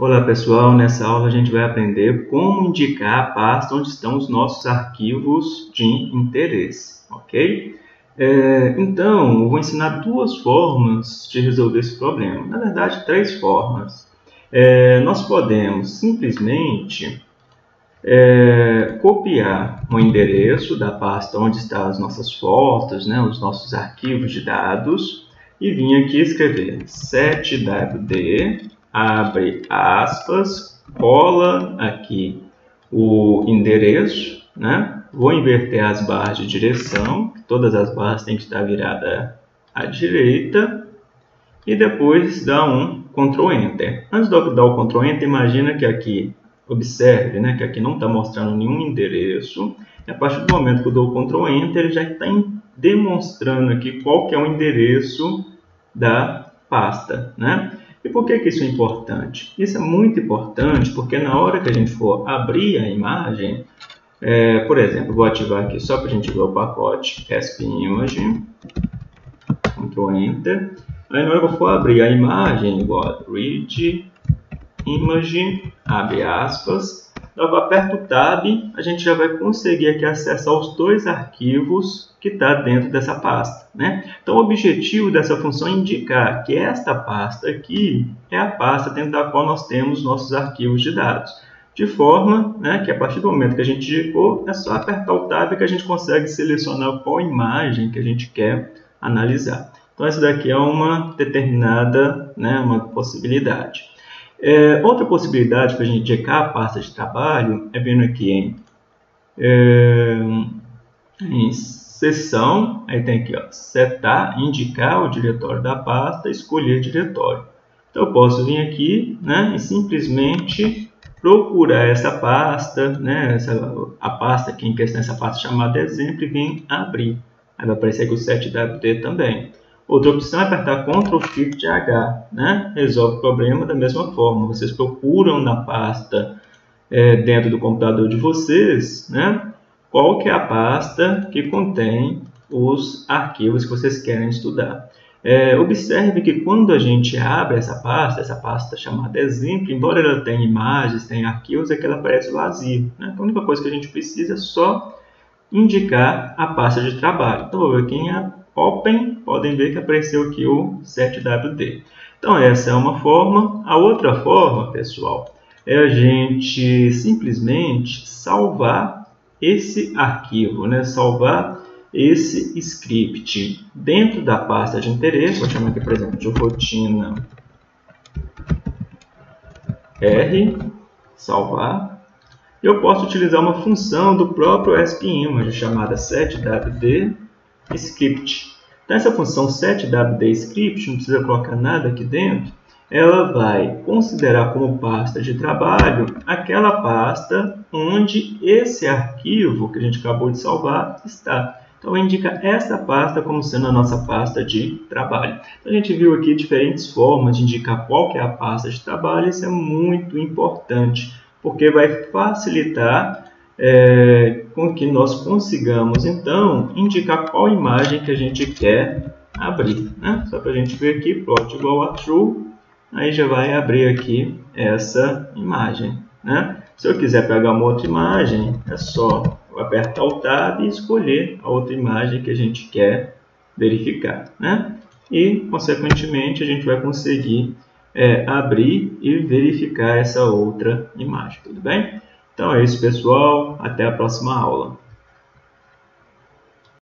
Olá pessoal, nessa aula a gente vai aprender como indicar a pasta onde estão os nossos arquivos de interesse, ok? É, então, eu vou ensinar duas formas de resolver esse problema, na verdade três formas. É, nós podemos simplesmente é, copiar o endereço da pasta onde estão as nossas fotos, né, os nossos arquivos de dados, e vir aqui escrever 7wd abre aspas, cola aqui o endereço, né? Vou inverter as barras de direção, todas as barras têm que estar viradas à direita e depois dá um Ctrl Enter. Antes de eu dar o Ctrl Enter, imagina que aqui, observe, né, que aqui não está mostrando nenhum endereço. E a partir do momento que eu dou o Ctrl Enter, ele já está demonstrando aqui qual que é o endereço da pasta, né? E por que, que isso é importante? Isso é muito importante porque na hora que a gente for abrir a imagem, é, por exemplo, vou ativar aqui só para a gente ver o pacote ESP Image, Ctrl Enter. Aí na hora que eu for abrir a imagem, igual read image, abre aspas, eu aperto o Tab, a gente já vai conseguir aqui acessar os dois arquivos que está dentro dessa pasta. Né? Então, o objetivo dessa função é indicar que esta pasta aqui é a pasta dentro da qual nós temos nossos arquivos de dados. De forma né, que a partir do momento que a gente indicou, é só apertar o Tab que a gente consegue selecionar qual imagem que a gente quer analisar. Então, essa daqui é uma determinada né, uma possibilidade. É, outra possibilidade para a gente indicar a pasta de trabalho é vendo aqui em, é, em seção, aí tem aqui, ó, setar, indicar o diretório da pasta, escolher diretório. Então eu posso vir aqui né, e simplesmente procurar essa pasta, né, essa, a pasta aqui em questão, essa pasta chamada exemplo e vir abrir. Aí vai aparecer aqui o 7WD também. Outra opção é apertar Ctrl Shift H, né? resolve o problema da mesma forma. Vocês procuram na pasta é, dentro do computador de vocês, né? qual que é a pasta que contém os arquivos que vocês querem estudar. É, observe que quando a gente abre essa pasta, essa pasta chamada exemplo, embora ela tenha imagens, tenha arquivos, é que ela aparece vazia. Né? Então, a única coisa que a gente precisa é só indicar a pasta de trabalho. Então, vou ver aqui em Open, podem ver que apareceu aqui o 7WD. Então, essa é uma forma. A outra forma, pessoal, é a gente simplesmente salvar esse arquivo, né? salvar esse script dentro da pasta de interesse. Vou chamar aqui, por exemplo, de rotina R, salvar. Eu posso utilizar uma função do próprio SPImage chamada setwd script. Então, essa função setwdscript, não precisa colocar nada aqui dentro, ela vai considerar como pasta de trabalho aquela pasta onde esse arquivo que a gente acabou de salvar está. Então, indica esta pasta como sendo a nossa pasta de trabalho. Então, a gente viu aqui diferentes formas de indicar qual que é a pasta de trabalho. Isso é muito importante, porque vai facilitar é, com que nós consigamos, então, indicar qual imagem que a gente quer abrir. Né? Só para a gente ver aqui, plot igual a true, aí já vai abrir aqui essa imagem. Né? Se eu quiser pegar uma outra imagem, é só apertar o Tab e escolher a outra imagem que a gente quer verificar. Né? E, consequentemente, a gente vai conseguir é, abrir e verificar essa outra imagem. Tudo bem? Então é isso, pessoal. Até a próxima aula.